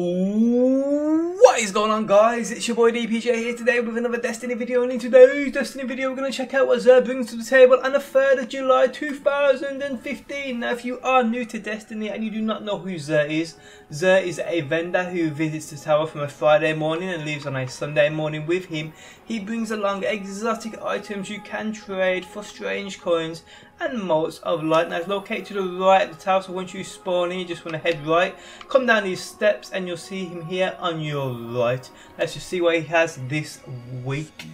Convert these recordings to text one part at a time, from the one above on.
o What is going on guys? It's your boy DPJ here today with another Destiny video and in today's Destiny video we're going to check out what Xur brings to the table on the 3rd of July 2015. Now if you are new to Destiny and you do not know who Xur is, Xur is a vendor who visits the tower from a Friday morning and leaves on a Sunday morning with him. He brings along exotic items you can trade for strange coins and motes of light. Now it's located to the right of the tower so once you spawn in you just want to head right, come down these steps and you'll see him here on your right. Let's just see what he has this week.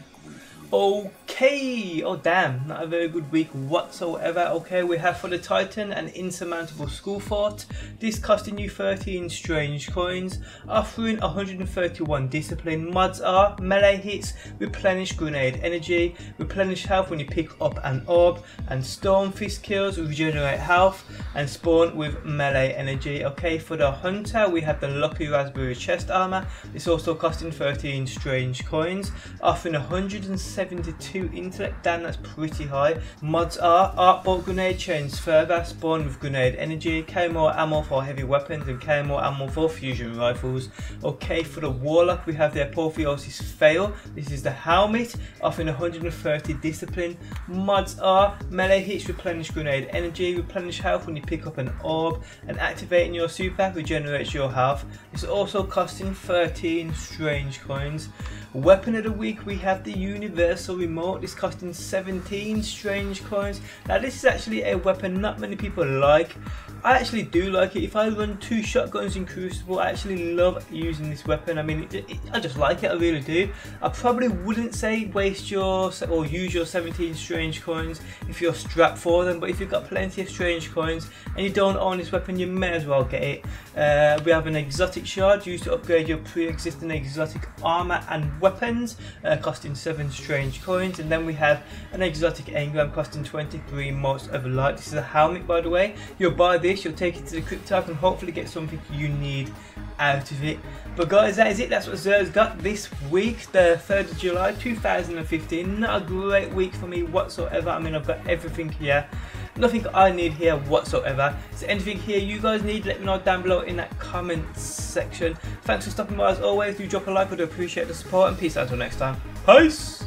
Okay, oh damn, not a very good week whatsoever. Okay, we have for the Titan an insurmountable Skullfort. This costing you 13 strange coins, offering 131 discipline. Mods are melee hits, replenish grenade energy, replenish health when you pick up an orb, and storm fist kills, regenerate health, and spawn with melee energy. Okay, for the hunter we have the lucky raspberry chest armor. It's also costing 13 strange coins, offering 107 72 intellect, damn that's pretty high. Mods are Bolt Grenade Chains Further, Spawn with Grenade Energy, K-More Ammo for heavy weapons and K-More Ammo for fusion rifles. Okay, for the Warlock we have the Apotheosis Veil, this is the helmet, offering 130 discipline. Mods are Melee Hits Replenish Grenade Energy, Replenish Health when you pick up an orb, and activating your super regenerates your health. It's also costing 13 strange coins. Weapon of the week we have the universal remote is costing 17 strange coins. Now this is actually a weapon not many people like. I actually do like it. If I run two shotguns in Crucible, I actually love using this weapon. I mean, it, it, I just like it, I really do. I probably wouldn't say waste your, or use your 17 strange coins if you're strapped for them, but if you've got plenty of strange coins and you don't own this weapon, you may as well get it. Uh, we have an exotic shard used to upgrade your pre-existing exotic armor and weapons, uh, costing 7 strange coins. And then we have an exotic engram costing 23 motes of light. This is a helmet, by the way. You'll buy this, you'll take it to the cryptarch and hopefully get something you need out of it. But guys, that is it. That's what Xur's got this week, the 3rd of July 2015. Not a great week for me whatsoever. I mean, I've got everything here. Nothing I need here whatsoever. There anything here you guys need? Let me know down below in that comment section. Thanks for stopping by as always. Do drop a like. I do appreciate the support and peace out until next time. Peace!